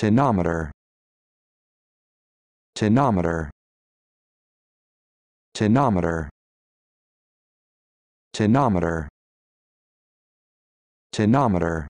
Tenometer. Tenometer. Tenometer. Tenometer. Tenometer.